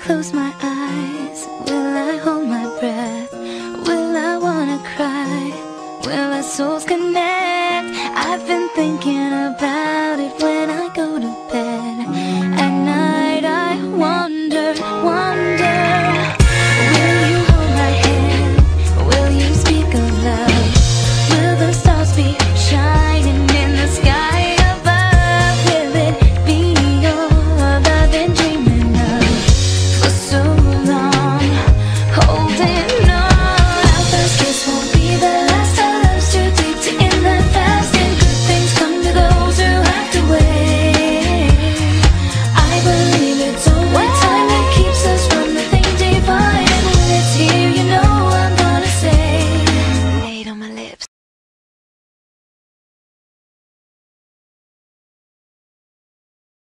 close my eyes? Will I hold my breath? Will I wanna cry? Will our souls connect? I've been thinking about